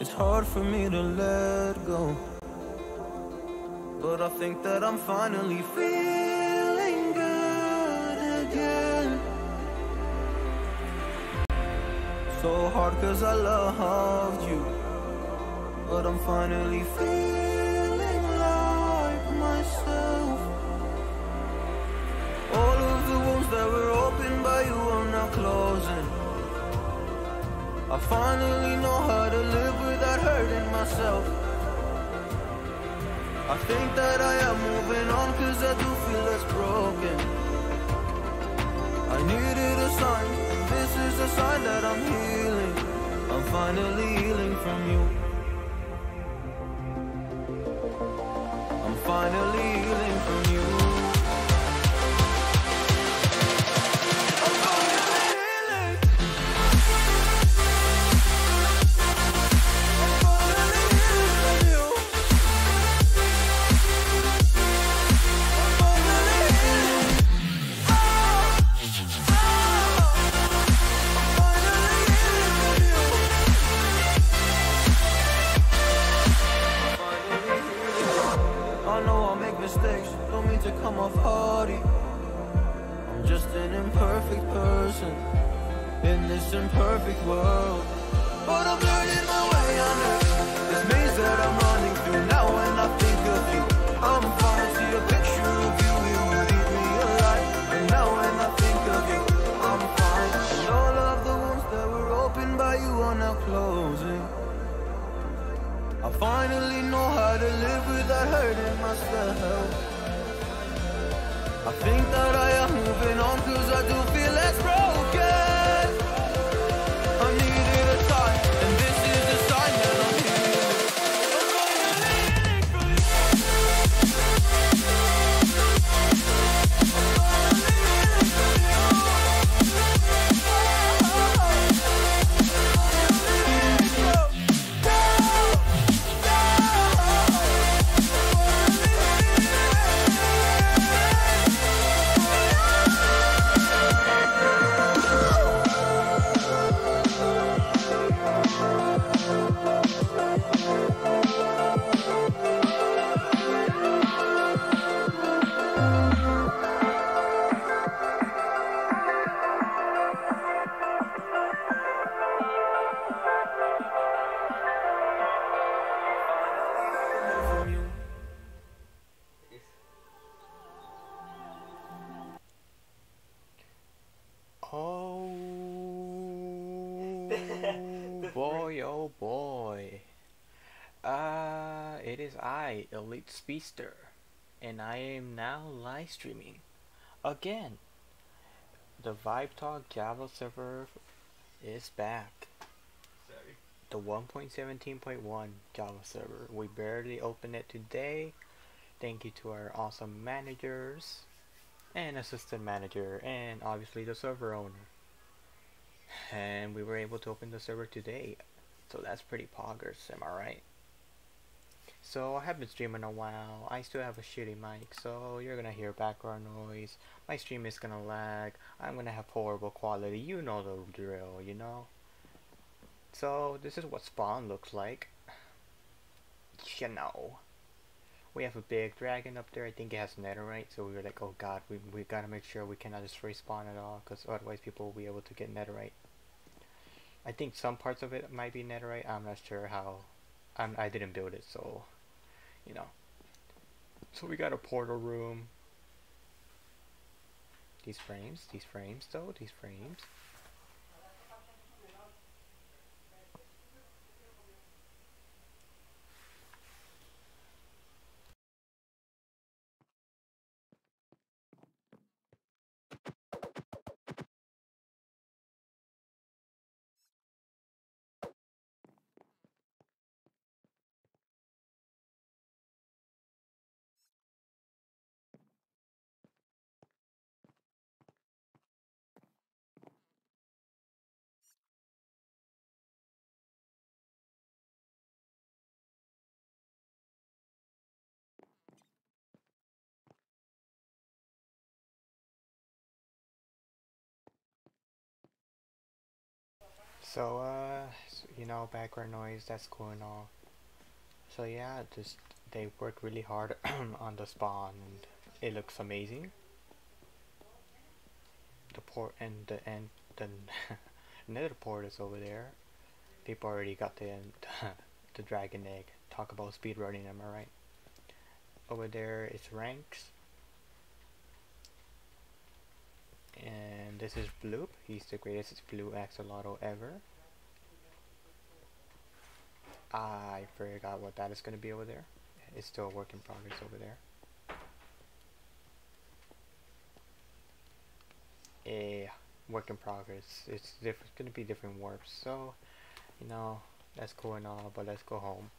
It's hard for me to let go. But I think that I'm finally feeling good again. So hard cause I loved you. But I'm finally feeling like myself. All of the wounds that were opened by you are now closing. I finally know how to live without hurting myself. I think that I am moving on cause I do feel less broken. I needed a sign, this is a sign that I'm healing. I'm finally healing from you. I'm finally this imperfect world. But I'm learning my way under this maze that I'm running through. Now when I think of you, I'm fine. See a picture of you, it would eat me alive. And now when I think of you, I'm fine. And all of the wounds that were opened by you are now closing. I finally know how to live without hurting myself. I think that I am moving on cause I do feel less broken. It is I, Elite Speedster, and I am now live streaming again. The Vibetok Java server is back. Sorry. The 1.17.1 Java server. We barely opened it today. Thank you to our awesome managers and assistant manager and obviously the server owner. And we were able to open the server today. So that's pretty poggers, am I right? So I have been streaming a while. I still have a shitty mic, so you're gonna hear background noise. My stream is gonna lag. I'm gonna have horrible quality. You know the drill, you know? So this is what spawn looks like. You know. We have a big dragon up there. I think it has netherite. So we were like, oh god, we, we gotta make sure we cannot just respawn at all. Because otherwise people will be able to get netherite. I think some parts of it might be netherite. I'm not sure how. I'm, I didn't build it, so you know. So we got a portal room. These frames, these frames though, these frames. So, uh, you know, background noise, that's cool and all. So yeah, just they work really hard on the spawn and it looks amazing. The port and the and the nether port is over there. People already got the the dragon egg. Talk about speedrunning, am I right? Over there it's ranks. And this is Bloop. He's the greatest blue axolotl ever. I forgot what that is going to be over there. It's still a work in progress over there. A work in progress. It's different. going to be different warps. So, you know, that's cool and all, but let's go home.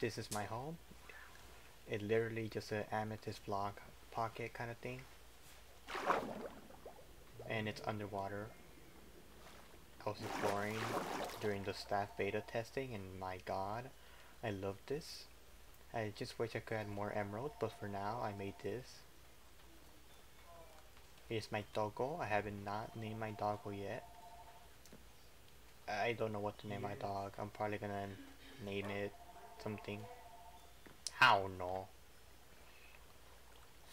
This is my home. It literally just an amethyst block pocket kind of thing. And it's underwater. I was exploring during the staff beta testing and my god, I love this. I just wish I could add more emeralds, but for now I made this. Here's my doggo. I haven't not named my doggo yet. I don't know what to name my dog. I'm probably gonna name it something. Don't know.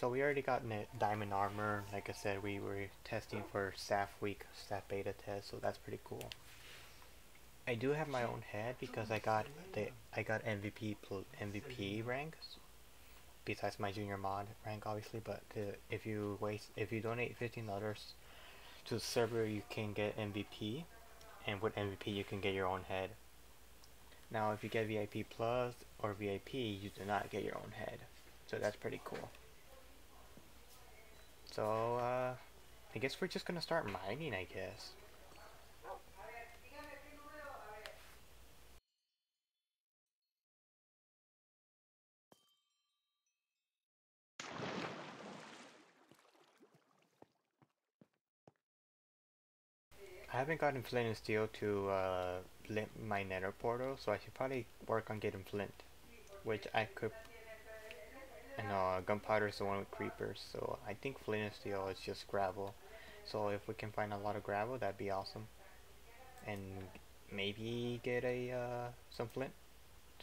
So we already got diamond armor. Like I said, we were testing for staff week, staff beta test, so that's pretty cool. I do have my own head because I got the I got MVP MVP ranks. Besides my junior mod rank, obviously, but if you waste if you donate fifteen dollars to the server, you can get MVP, and with MVP you can get your own head. Now, if you get VIP Plus or VIP, you do not get your own head, so that's pretty cool. So, uh, I guess we're just gonna start mining, I guess. I haven't gotten flint and steel to uh, my nether portal, so I should probably work on getting flint, which I could and uh, gunpowder is the one with creepers, so I think flint and steel is just gravel. So if we can find a lot of gravel, that'd be awesome. And maybe get a uh, some flint.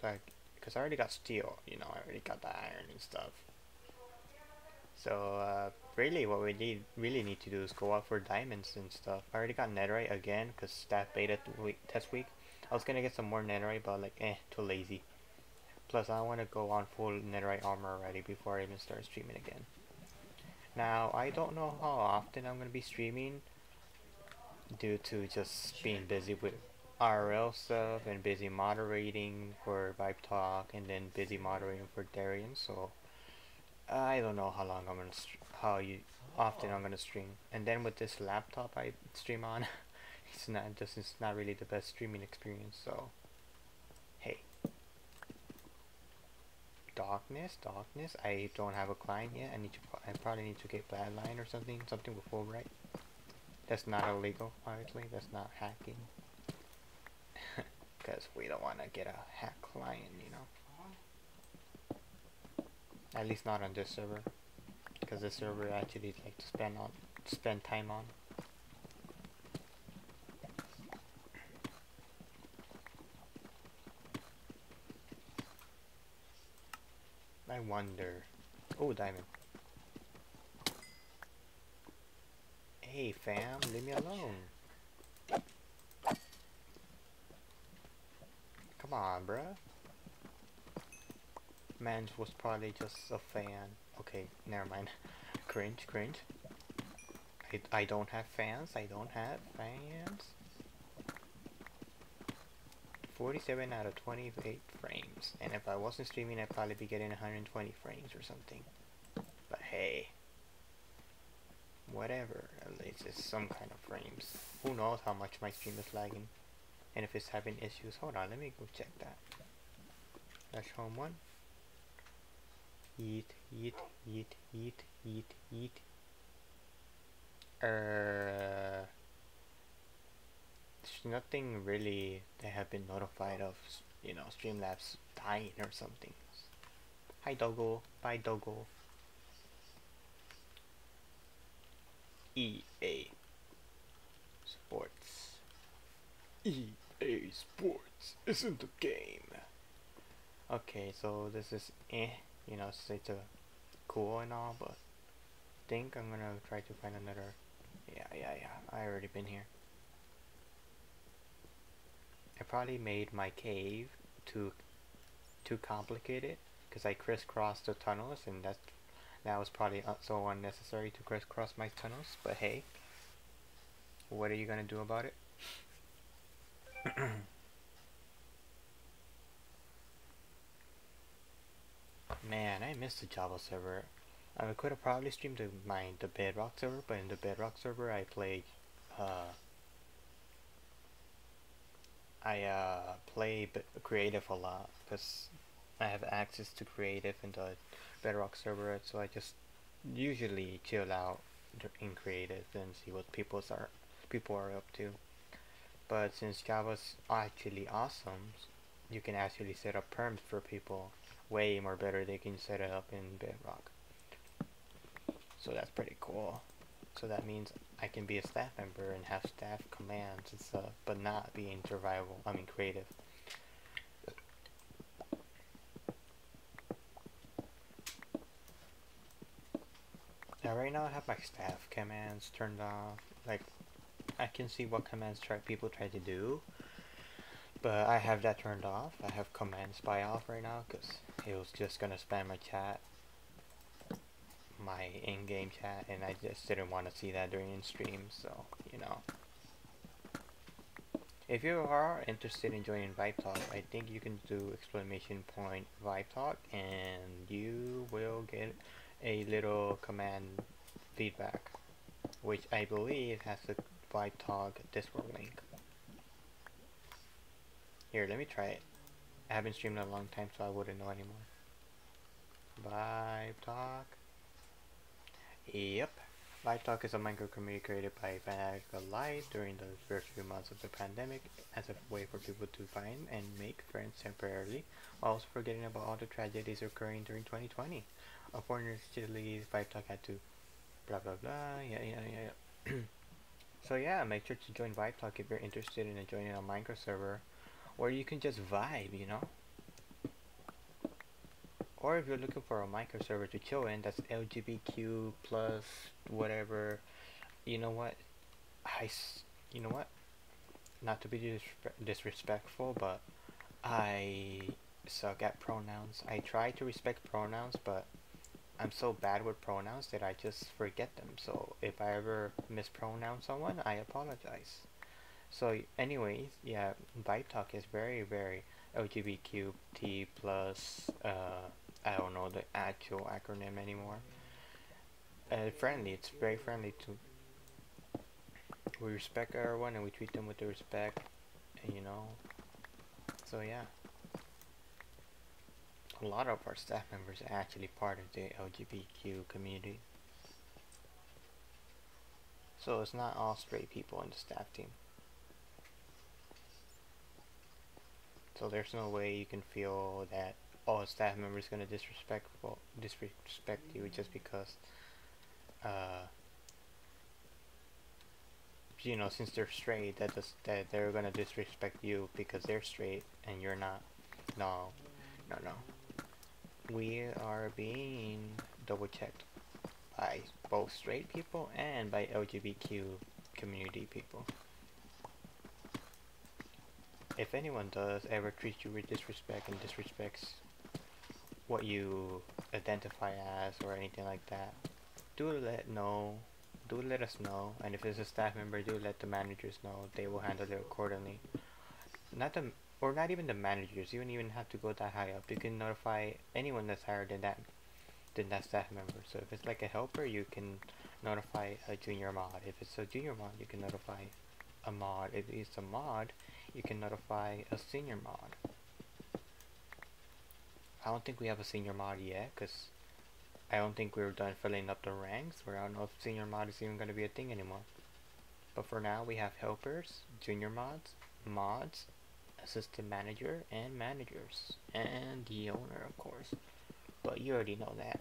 So I, because I, already got steel, you know, I already got the iron and stuff. So uh, really, what we need really need to do is go out for diamonds and stuff. I already got netherite again because staff beta week, test week. I was gonna get some more netherite, but like, eh, too lazy. Plus, I want to go on full netherite armor already before I even start streaming again. Now, I don't know how often I'm going to be streaming due to just being busy with RL stuff and busy moderating for Vibetok and then busy moderating for Darian. So, I don't know how long I'm going to how you often I'm going to stream. And then with this laptop I stream on, it's not just it's not really the best streaming experience. So, hey darkness, darkness. I don't have a client yet. I need to. I probably need to get Bloodline or something, something with Fullbright. That's not illegal, obviously. That's not hacking. Because we don't want to get a hack client, you know. At least not on this server. Because this server I actually like to spend on, spend time on. I wonder. Oh, diamond. Hey, fam, leave me alone. Come on, bruh. Man was probably just a fan. Okay, never mind. cringe, cringe. I, I don't have fans. I don't have fans. 47 out of 28 frames. And if I wasn't streaming, I'd probably be getting 120 frames or something. But hey. Whatever. At least it's some kind of frames. Who knows how much my stream is lagging. And if it's having issues. Hold on, let me go check that. Dash home one. Eat, eat, eat, eat, eat, eat. Uh nothing really that have been notified of, you know, Streamlabs dying or something. Hi Doggo, bye Doggo. EA Sports. EA Sports isn't a game. Okay, so this is eh, you know, so it's a cool and all, but I think I'm gonna try to find another. Yeah, yeah, yeah. I already been here. I probably made my cave too too complicated because I crisscrossed the tunnels and that that was probably so unnecessary to crisscross my tunnels. But hey, what are you gonna do about it? Man, I missed the Java server. I could have probably streamed the, my the Bedrock server, but in the Bedrock server I played uh, I uh, play creative a lot because I have access to creative in the Bedrock server, so I just usually chill out in creative and see what people are people are up to. But since Java's actually awesome, you can actually set up perms for people way more better they can set it up in Bedrock. So that's pretty cool. So that means I can be a staff member and have staff commands and stuff, but not be in survival, I mean creative. Now right now I have my staff commands turned off, like I can see what commands try people try to do, but I have that turned off. I have command spy off right now because it was just gonna spam my chat my in-game chat and I just didn't want to see that during stream so you know. If you are interested in joining Vibetok I think you can do exclamation point Vibetok and you will get a little command feedback which I believe has the Vibetok Discord link. Here let me try it. I haven't streamed in a long time so I wouldn't know anymore. Vibetok Yep. Live Talk is a micro community created by Fanatical Light during the first few months of the pandemic as a way for people to find and make friends temporarily, while also forgetting about all the tragedies occurring during 2020. Unfortunately, Vibetok had to blah blah blah, yeah, yeah, yeah. so yeah, make sure to join Vibetok if you're interested in joining a micro server, or you can just vibe, you know? Or if you're looking for a micro server to chill in that's LGBTQ plus whatever you know what? I you know what? Not to be disre disrespectful but I suck at pronouns. I try to respect pronouns but I'm so bad with pronouns that I just forget them. So if I ever mispronounce someone I apologize. So anyways yeah Vibetok is very very LGBTQ plus uh, I don't know the actual acronym anymore. Uh, friendly, it's very friendly to. We respect everyone and we treat them with the respect, and you know. So yeah. A lot of our staff members are actually part of the LGBTQ community. So it's not all straight people in the staff team. So there's no way you can feel that oh, a staff member is gonna disrespectful disrespect you just because uh, you know since they're straight that does, that they're gonna disrespect you because they're straight and you're not. No no no. We are being double checked by both straight people and by LGBTQ community people. If anyone does ever treat you with disrespect and disrespects what you identify as or anything like that, do let know, do let us know, and if it's a staff member, do let the managers know. They will handle it accordingly. Not the or not even the managers. You don't even have to go that high up. You can notify anyone that's higher than that than that staff member. So if it's like a helper, you can notify a junior mod. If it's a junior mod, you can notify a mod. If it's a mod, you can notify a senior mod. I don't think we have a senior mod yet, because I don't think we're done filling up the ranks, where I don't know if senior mod is even going to be a thing anymore. But for now, we have helpers, junior mods, mods, assistant manager, and managers. And the owner, of course. But you already know that.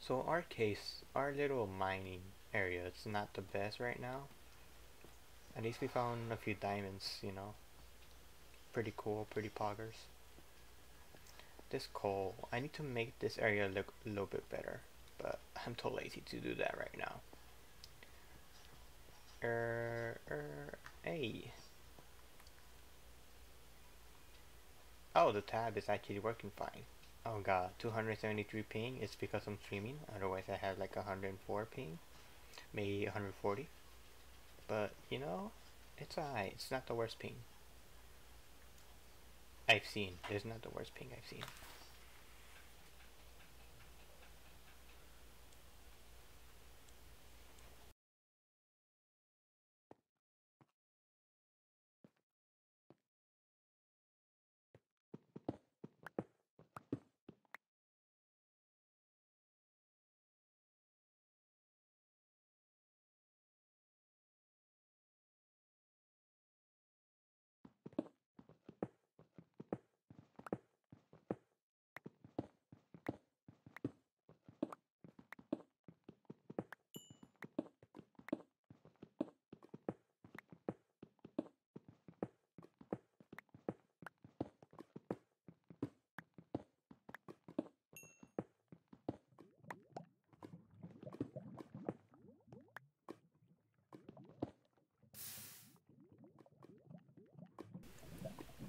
So our case, our little mining area, it's not the best right now. At least we found a few diamonds, you know. Pretty cool, pretty poggers. This coal, I need to make this area look a little bit better, but I'm too lazy to do that right now. Er, er, hey. Oh, the tab is actually working fine. Oh god, 273 ping is because I'm streaming, otherwise I have like 104 ping, maybe 140. But, you know, it's alright, it's not the worst ping. I've seen, it's not the worst ping I've seen.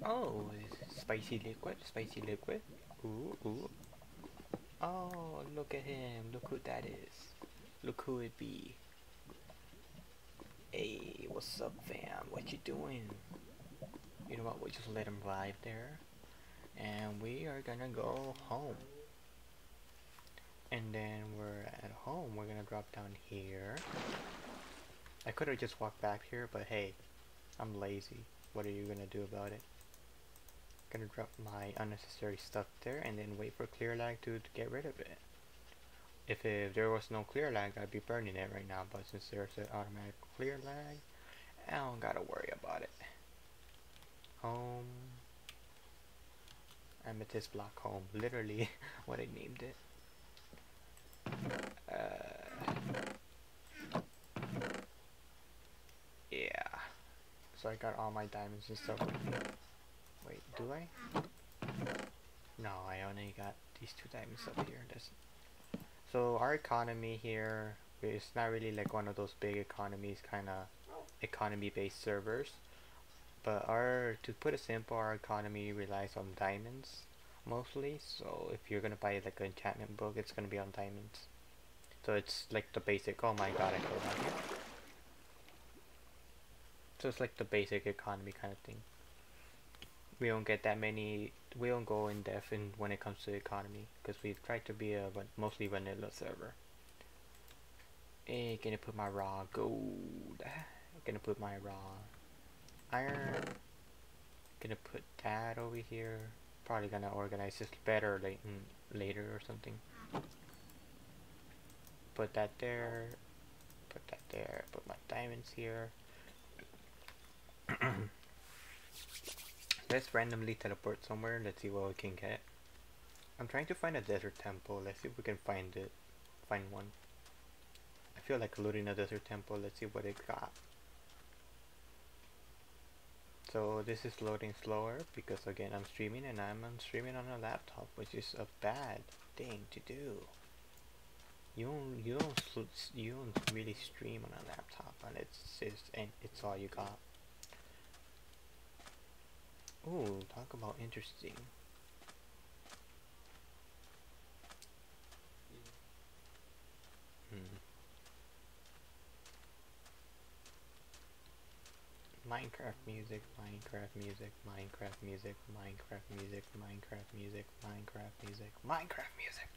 Oh, spicy liquid, spicy liquid. Ooh, ooh. Oh, look at him. Look who that is. Look who it be. Hey, what's up, fam? What you doing? You know what? We'll just let him ride there. And we are gonna go home. And then we're at home. We're gonna drop down here. I could have just walked back here, but hey, I'm lazy. What are you gonna do about it? Gonna drop my unnecessary stuff there and then wait for clear lag to, to get rid of it. If, if there was no clear lag, I'd be burning it right now, but since there's an automatic clear lag, I don't gotta worry about it. Home. Amethyst block home. Literally what I named it. Uh, yeah. So I got all my diamonds and stuff do I? No, I only got these two diamonds up here. That's so our economy here is not really like one of those big economies, kind of economy-based servers. But our, to put it simple, our economy relies on diamonds mostly. So if you're gonna buy like an enchantment book, it's gonna be on diamonds. So it's like the basic. Oh my god, I. So it's like the basic economy kind of thing we don't get that many we don't go in depth in when it comes to the economy because we try to be a mostly vanilla server. Hey gonna put my raw gold gonna put my raw iron gonna put that over here. Probably gonna organize this better late mm, later or something. Put that there put that there put my diamonds here Let's randomly teleport somewhere. Let's see what we can get. I'm trying to find a desert temple. Let's see if we can find it. Find one. I feel like looting a desert temple. Let's see what it got. So this is loading slower because again I'm streaming and I'm, streaming on a laptop which is a bad thing to do. You don't you don't you don't really stream on a laptop and it's just and it's all you got. Oh, talk about interesting. Hmm. Minecraft music, Minecraft music, Minecraft music, Minecraft music, Minecraft music, Minecraft music, Minecraft music.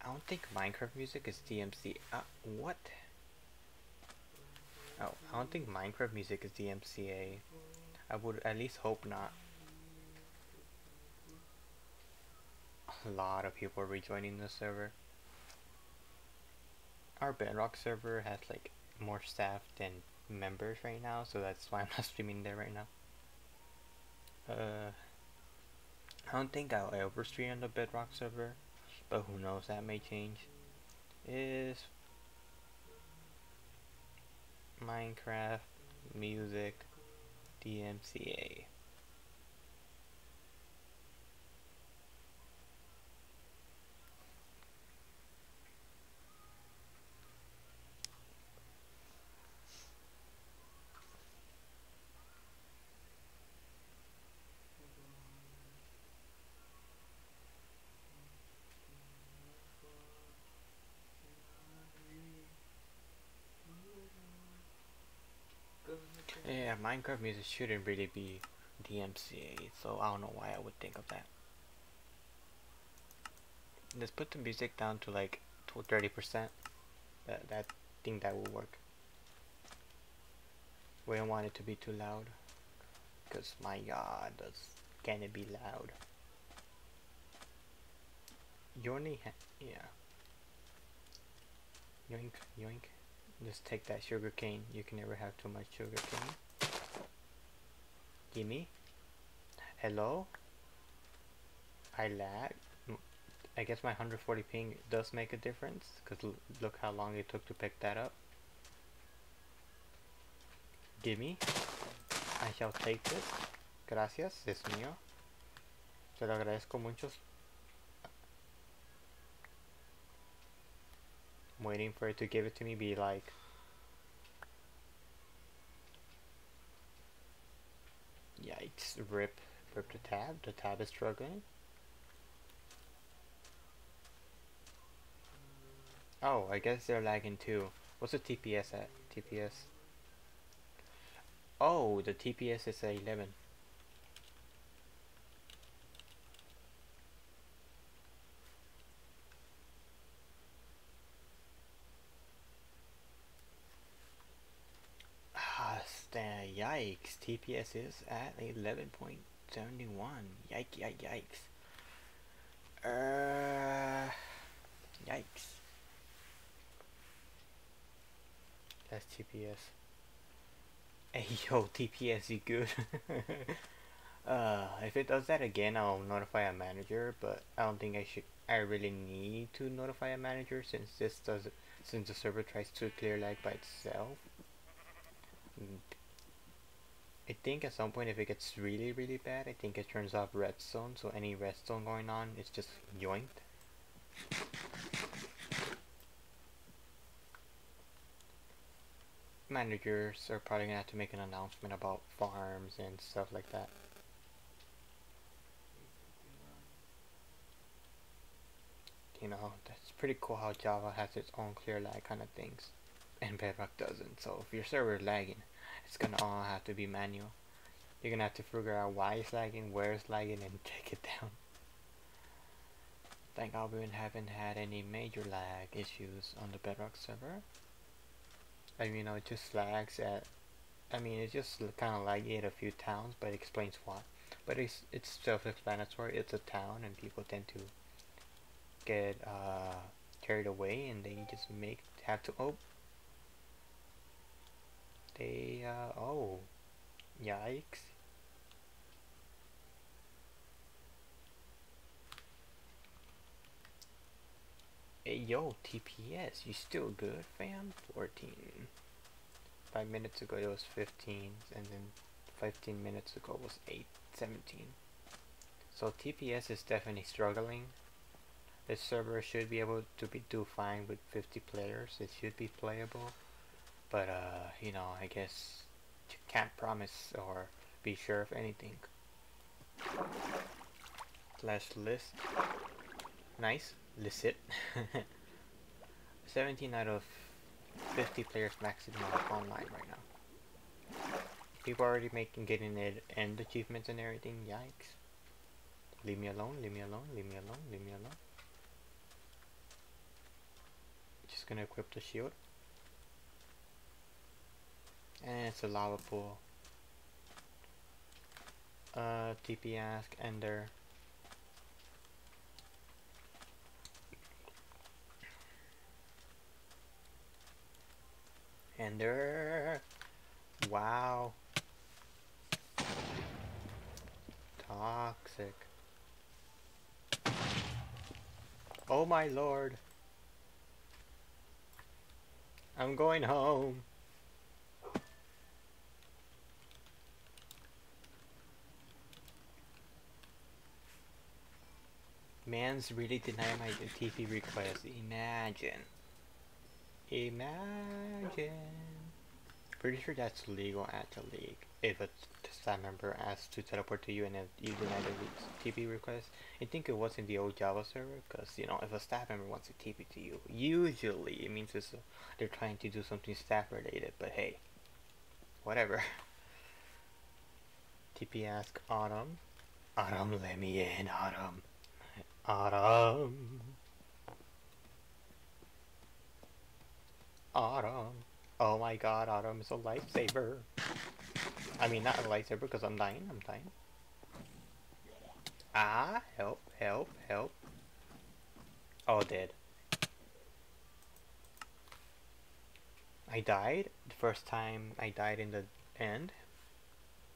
I don't think Minecraft music is DMC. Uh, what? Oh, I don't think Minecraft music is DMCA. I would at least hope not. A lot of people are rejoining the server. Our Bedrock server has like more staff than members right now, so that's why I'm not streaming there right now. Uh, I don't think I'll ever stream on the Bedrock server, but who knows, that may change. Is Minecraft Music DMCA. Minecraft music shouldn't really be DMCA, so I don't know why I would think of that. Let's put the music down to like 30%. That, that think that will work. We don't want it to be too loud. Because my god, that's it be loud? You only yeah. Yoink, yoink. Just take that sugar cane. You can never have too much sugar cane. Gimme. Hello? I lag. I guess my 140 ping does make a difference because look how long it took to pick that up. Gimme. I shall take this. Gracias, es mío. Se lo agradezco mucho. I'm waiting for it to give it to me, be like... Yikes, rip, rip the tab, the tab is struggling. Oh, I guess they're lagging too. What's the TPS at? TPS? Oh, the TPS is at 11. Yikes, TPS is at 11.71. Yike, yike, yikes. Uh, yikes. That's TPS. Hey yo, TPS, you good? uh, if it does that again, I'll notify a manager, but I don't think I should, I really need to notify a manager since this does, since the server tries to clear lag by itself. I think at some point if it gets really really bad, I think it turns off redstone, so any redstone going on is just yoinked. Managers are probably gonna have to make an announcement about farms and stuff like that. You know, that's pretty cool how Java has its own clear lag kind of things, and Bedrock doesn't, so if your server is lagging, it's gonna all have to be manual. You're gonna have to figure out why it's lagging, where it's lagging, and take it down. Thank God we haven't had any major lag issues on the Bedrock server. I mean, you know, it just lags at, I mean, it just kind of laggy at a few towns, but it explains why. But it's, it's self-explanatory, it's a town, and people tend to get uh, carried away, and they just make, have to, oh, they, uh, oh, yikes. Hey, yo, TPS, you still good, fam? 14. Five minutes ago it was 15, and then 15 minutes ago was 8, 17. So TPS is definitely struggling. This server should be able to be do fine with 50 players. It should be playable. But, uh, you know, I guess you can't promise or be sure of anything. Slash list. Nice. List it. 17 out of 50 players maximum online right now. People are already making getting it and achievements and everything. Yikes. Leave me alone, leave me alone, leave me alone, leave me alone. Just gonna equip the shield. And it's a lava pool. Uh, TP ask, ender. Ender. Wow. Toxic. Oh my lord. I'm going home. Man's really denying my TP request. Imagine. Imagine. Pretty sure that's legal at the league. If a staff member asks to teleport to you and then you deny the TP request. I think it was in the old Java server because, you know, if a staff member wants to TP to you, usually it means it's, uh, they're trying to do something staff related, but hey, whatever. TP ask Autumn. Autumn, let me in, Autumn. Autumn. Autumn. Oh my god, Autumn is a lifesaver. I mean, not a lightsaber because I'm dying, I'm dying. Ah, help, help, help. Oh, dead. I died. The first time I died in the end.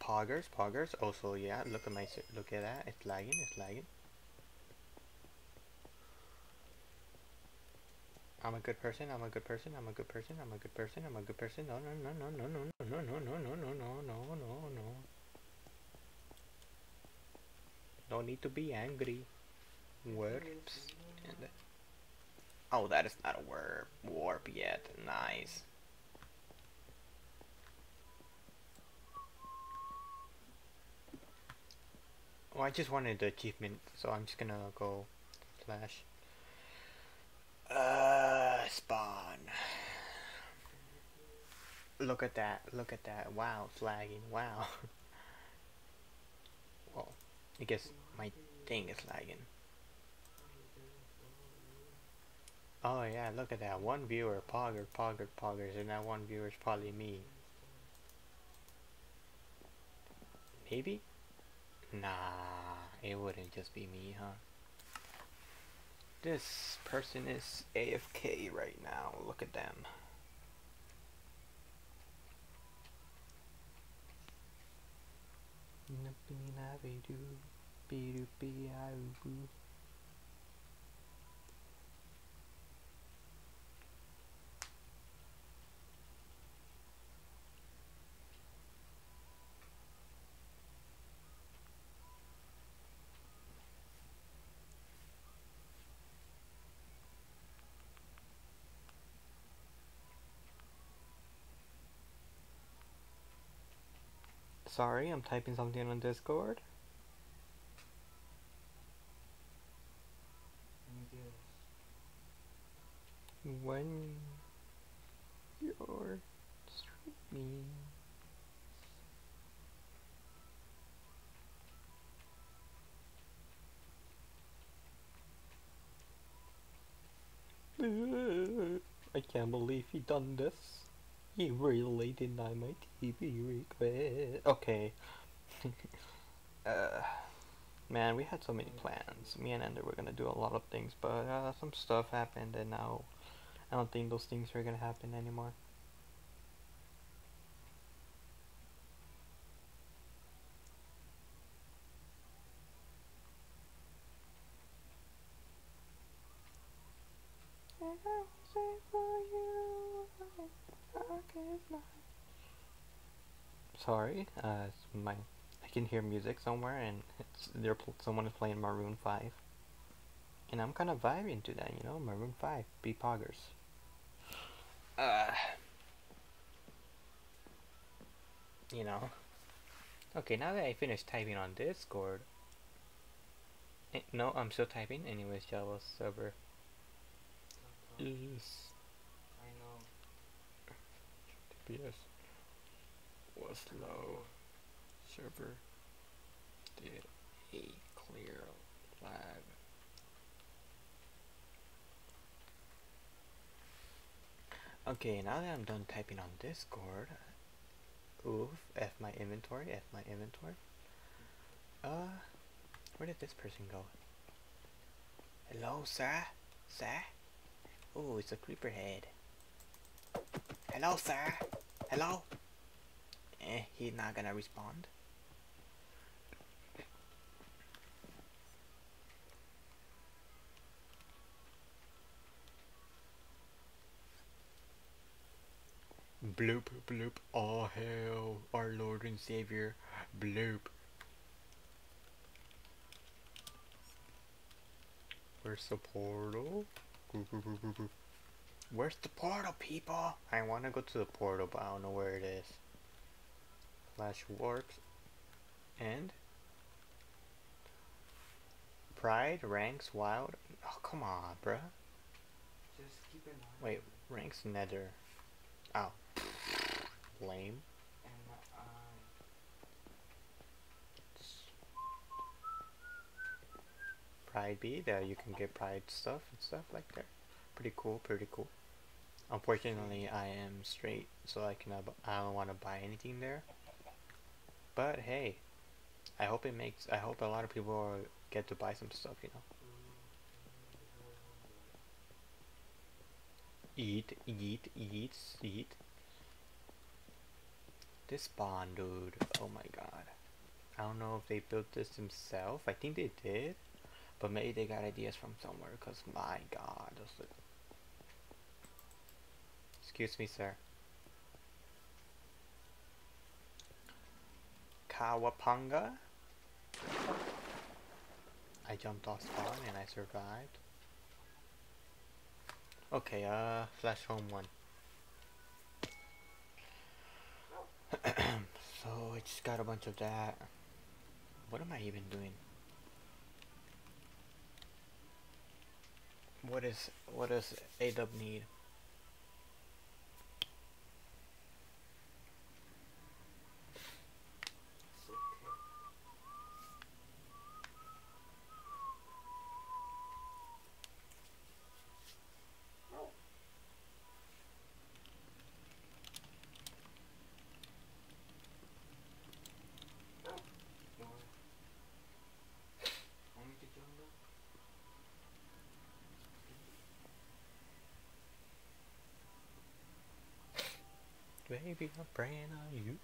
Poggers, poggers. Also, yeah, look at my, look at that. It's lagging, it's lagging. I'm a good person, I'm a good person, I'm a good person, I'm a good person, I'm a good person. No, no, no, no, no, no, no, no, no, no, no, no, no, no, no. No need to be angry. Warps. And oh, that is not a warp, warp yet. Nice. Oh, I just wanted the achievement, so I'm just gonna go slash uh, spawn. Look at that, look at that. Wow, flagging, wow. well, I guess my thing is lagging. Oh yeah, look at that. One viewer, pogger, pogger, poggers, and that one viewer is probably me. Maybe? Nah, it wouldn't just be me, huh? This person is AFK right now. Look at them. Sorry, I'm typing something on Discord. When you're streaming. I can't believe he done this. He really denied my TP request. Okay. uh, man, we had so many plans. Me and Ender were gonna do a lot of things, but uh, some stuff happened, and now I don't think those things are gonna happen anymore. Sorry, uh, my I can hear music somewhere, and it's there. Someone is playing Maroon Five, and I'm kind of vibing to that, you know, Maroon Five, be poggers. Uh, you know. Okay, now that I finished typing on Discord. Eh, no, I'm still typing. Anyways, Java server is I know. TPS was low. Server did a clear flag. Okay, now that I'm done typing on Discord, oof, F my inventory, F my inventory. Uh, where did this person go? Hello, sir? Sir? Oh, it's a creeper head. Hello, sir? Hello? Eh, he's not gonna respond. Bloop, bloop, all hail our Lord and Savior. Bloop. Where's the portal? Where's the portal, people? I want to go to the portal, but I don't know where it is. Flash warps. And? Pride, ranks, wild. Oh, come on, bruh. Just keep in mind. Wait, ranks nether. Oh. Lame. Pride B, there you can get pride stuff and stuff like that. Pretty cool, pretty cool. Unfortunately, I am straight, so I cannot. I don't want to buy anything there. But hey, I hope it makes. I hope a lot of people get to buy some stuff. You know, eat, eat, eat, eat. This spawn, dude. Oh my god. I don't know if they built this themselves. I think they did. But maybe they got ideas from somewhere, because my god, those look... Excuse me, sir. Kawapanga? I jumped off spawn and I survived. Okay, uh, flash home one. so, I just got a bunch of that. What am I even doing? What is what does AW need? it's okay. Why? Want me to join them? Baby, I'm praying on you.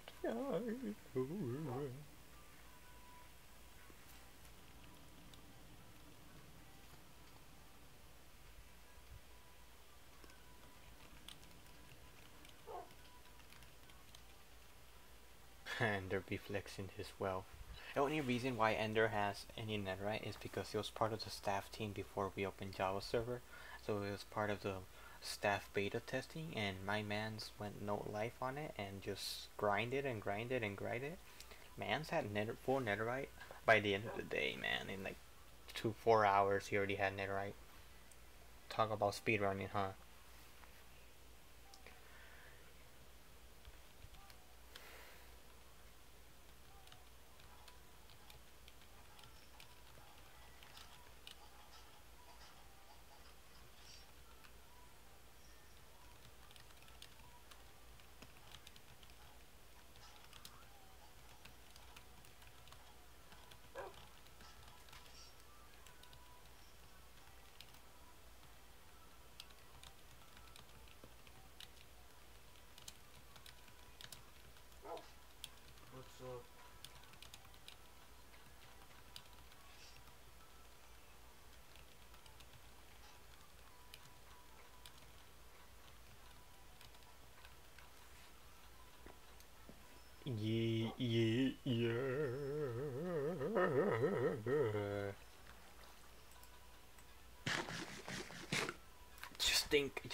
Ender be flexing his wealth. The only reason why Ender has any netherite is because he was part of the staff team before we opened Java server. So he was part of the staff beta testing and my man's went no life on it and just grinded and grinded and grinded. Man's had nether full netherite by the end of the day, man. In like two four hours he already had netherite. Talk about speedrunning, huh? What's up? Yeah, yeah, yeah.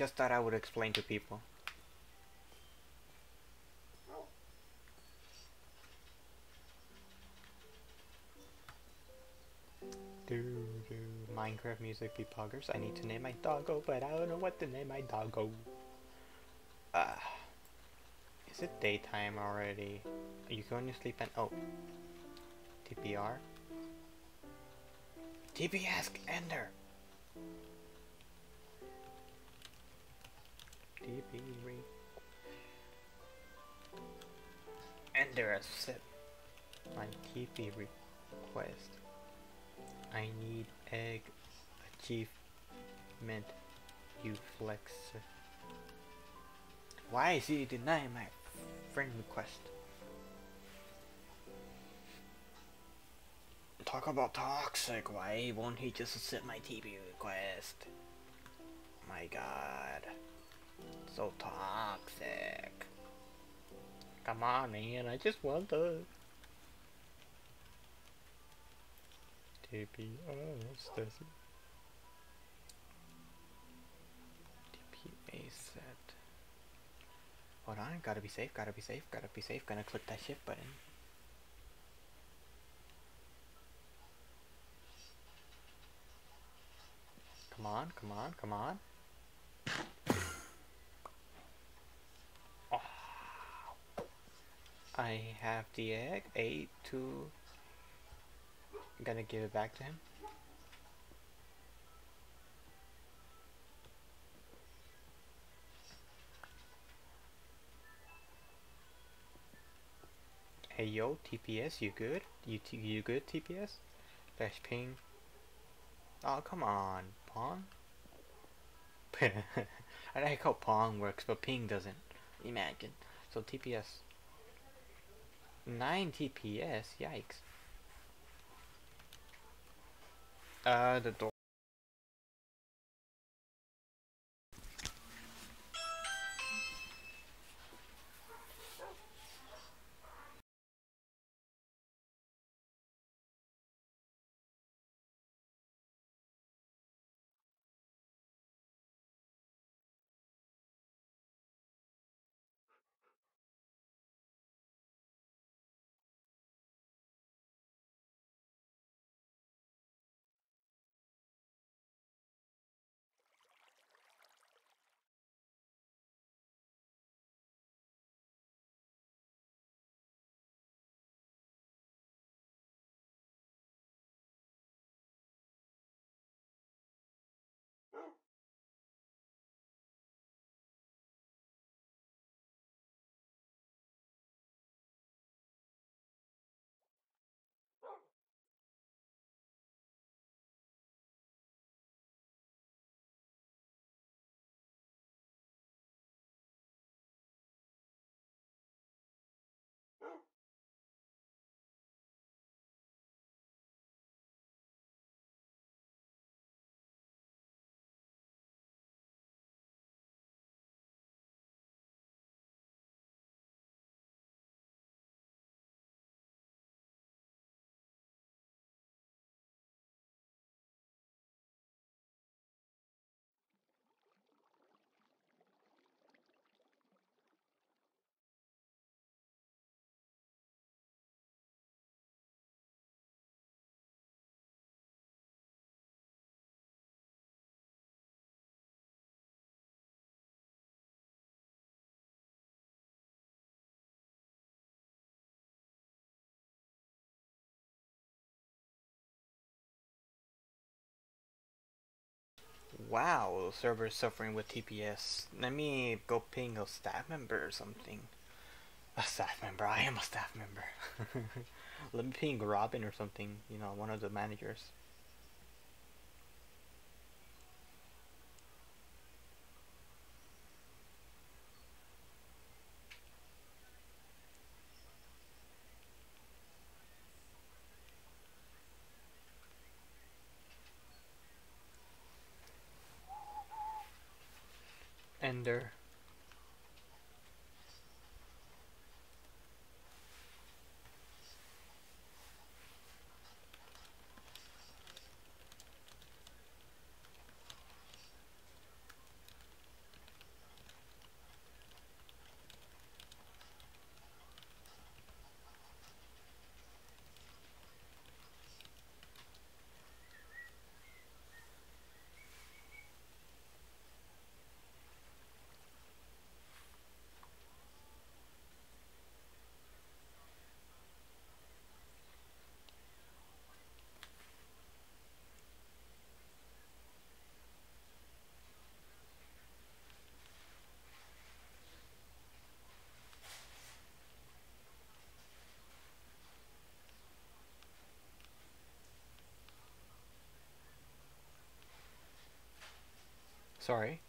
Just thought I would explain to people. Minecraft music be poggers. I need to name my doggo, but I don't know what to name my doggo. Ah. Is it daytime already? Are you going to sleep and oh TPR? TP ask Ender Re Ender accept my TP request. I need egg achievement you flex why is he denying my friend request? Talk about toxic. Why won't he just accept my TP request? My god. So toxic. Come on, man. I just want the... To be honest, does oh, it? DPA set. Hold on. Gotta be safe. Gotta be safe. Gotta be safe. Gonna click that shift button. Come on. Come on. Come on. I have the egg. Eight, two. I'm gonna give it back to him. Hey yo, TPS, you good? You you good, TPS? Dash ping. Oh come on, Pong. I like how Pong works, but ping doesn't. Imagine. So TPS. Nine TPS. Yikes. Uh, the door. Wow, server is suffering with TPS. Let me go ping a staff member or something. A staff member, I am a staff member. Let me ping Robin or something, you know, one of the managers. Ender. Sorry.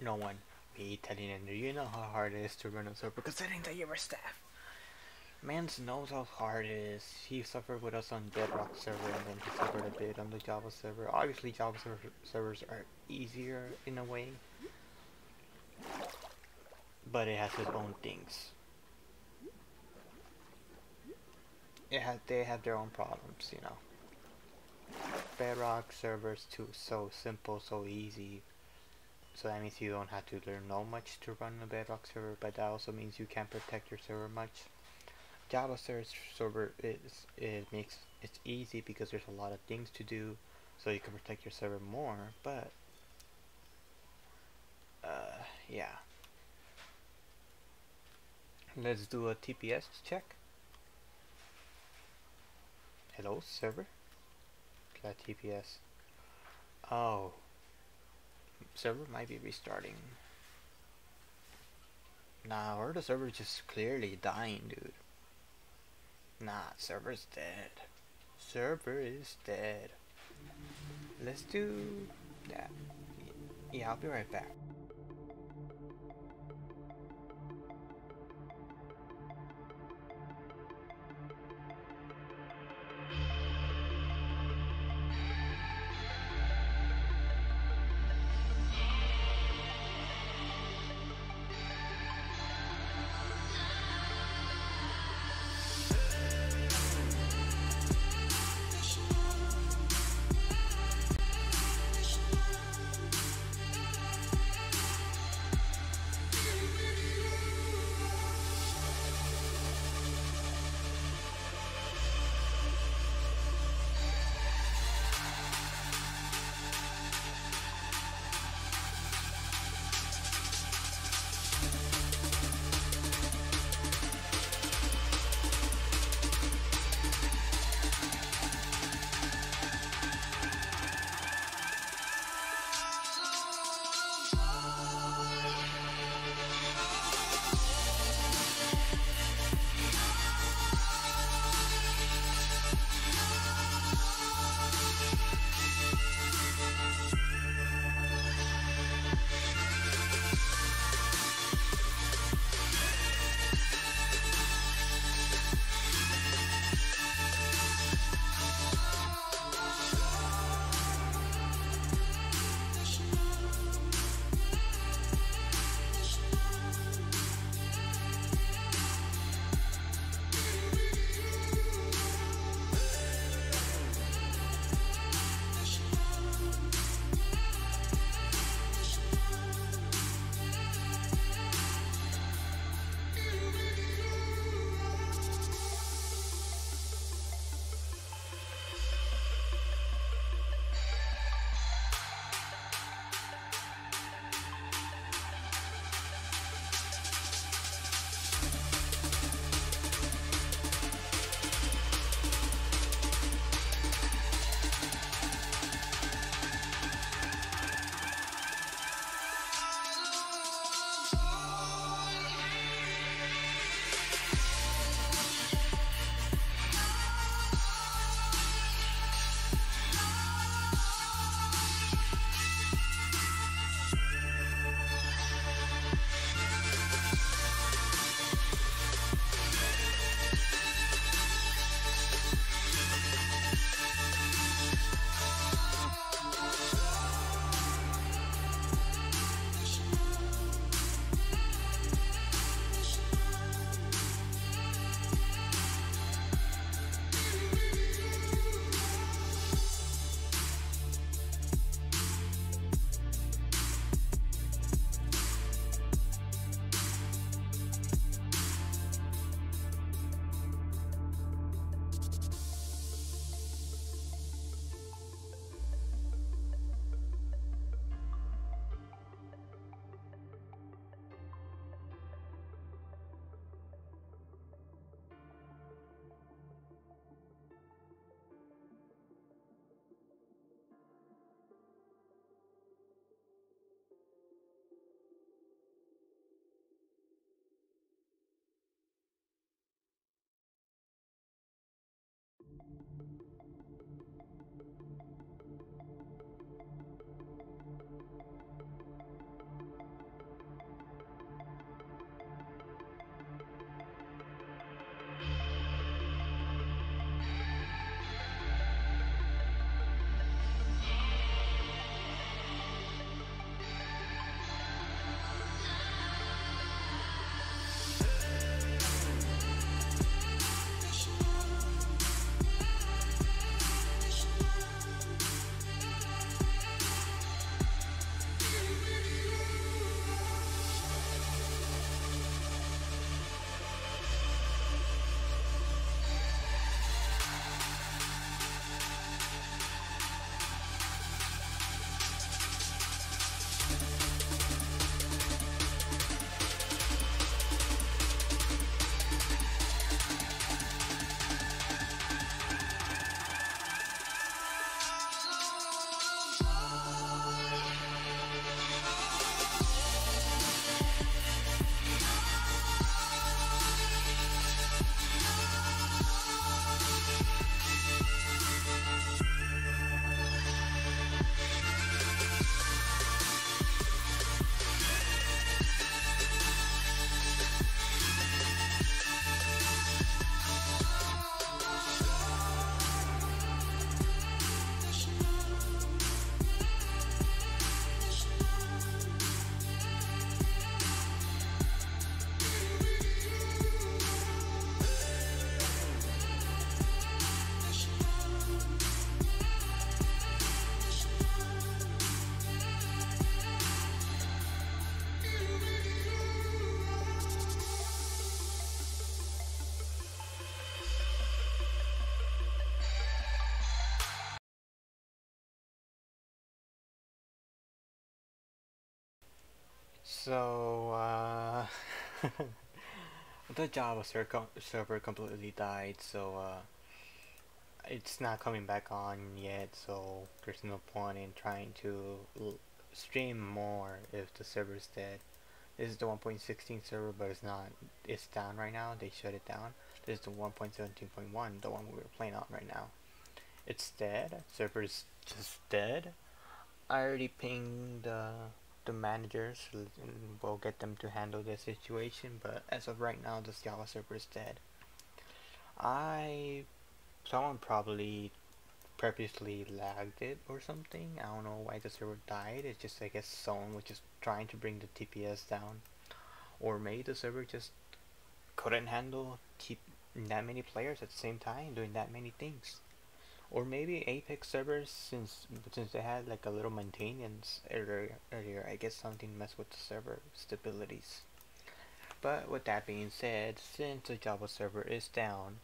no one. Me telling Ender, you know how hard it is to run a server considering that you were staff. Mans knows how hard it is. He suffered with us on Bedrock server and then he suffered a bit on the Java server. Obviously Java server servers are easier in a way. But it has its own things. It they have their own problems, you know. Bedrock servers too so simple, so easy. So that means you don't have to learn no much to run a Bedrock server, but that also means you can't protect your server much. Java server is it makes it's easy because there's a lot of things to do, so you can protect your server more. But uh, yeah. Let's do a TPS check. Hello, server? That TPS. Oh. Server might be restarting. Nah, or the server just clearly dying, dude. Nah, server's dead. Server is dead. Let's do that. Yeah, I'll be right back. So, uh, the Java ser- server completely died, so, uh, it's not coming back on yet, so there's no point in trying to stream more if the server's dead. This is the 1.16 server, but it's not, it's down right now, they shut it down. This is the 1.17.1, the one we were playing on right now. It's dead, server's just dead. I already pinged uh, the managers we'll get them to handle the situation, but as of right now, this Java server is dead. I someone probably purposely lagged it or something. I don't know why the server died. It's just I guess someone was just trying to bring the TPS down, or maybe the server just couldn't handle keep that many players at the same time doing that many things. Or maybe Apex servers, since since they had like a little maintenance earlier, earlier, I guess something messed with the server stabilities. But with that being said, since the Java server is down,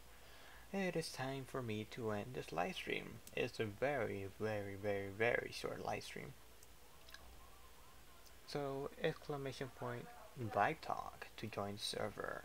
it is time for me to end this live stream. It's a very, very, very, very short live stream. So exclamation point invite talk to join server.